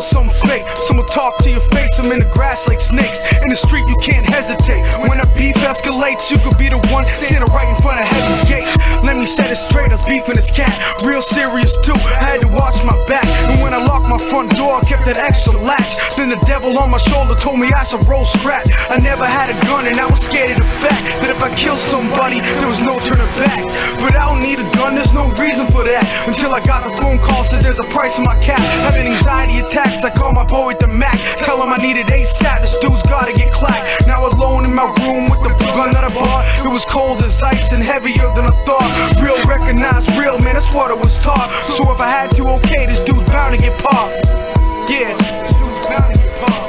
some fake. Someone talk to your face, I'm in the grass like snakes. In the street, you can't you could be the one standing right in front of heaven's gates. Let me set it straight, I was beefing this cat. Real serious too, I had to watch my back. And when I locked my front door, I kept that extra latch. Then the devil on my shoulder told me I should roll scrap. I never had a gun and I was scared of the fact that if I killed somebody, there was no turning back. But I don't need a gun, there's no reason for that. Until I got a phone call, said there's a price on my cap. Having anxiety attacks, I call my boy with the Mac. Tell him I need it ASAP, this dude's gotta was cold as ice and heavier than I thought. Real recognized real, man, that's what I was taught. So if I had to, okay, this dude's bound to get popped. Yeah, this dude's bound to get popped.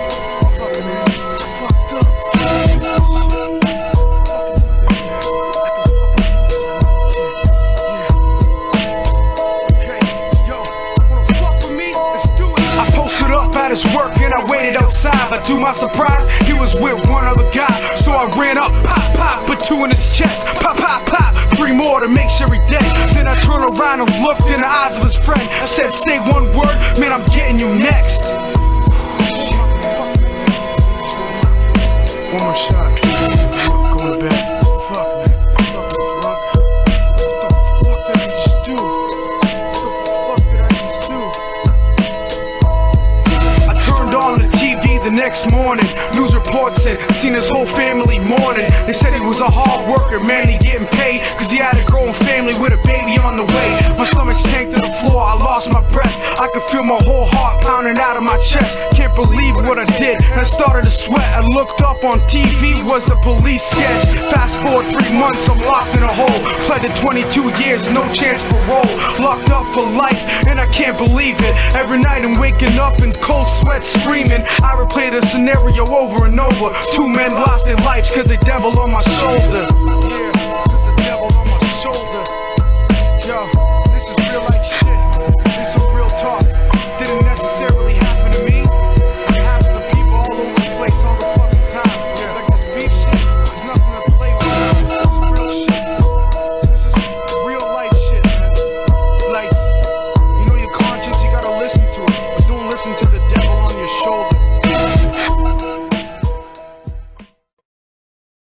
Work and I waited outside. But to my surprise, he was with one other guy. So I ran up, Turned looked in the eyes of his friend. I said, say one word, man, I'm getting you next. One more shot. Going to bed. Fuck, man. The next morning. News reports said seen his whole family mourning. They said he was a hard worker, man, he getting family with a baby on the way. My stomach sank to the floor, I lost my breath. I could feel my whole heart pounding out of my chest. Can't believe what I did. I started to sweat. I looked up on TV, was the police sketch. Fast forward three months, I'm locked in a hole. Pled to 22 years, no chance for parole. Locked up for life, and I can't believe it. Every night I'm waking up in cold sweat screaming. I replay the scenario over and over. Two men lost their lives cause they devil on my shoulder.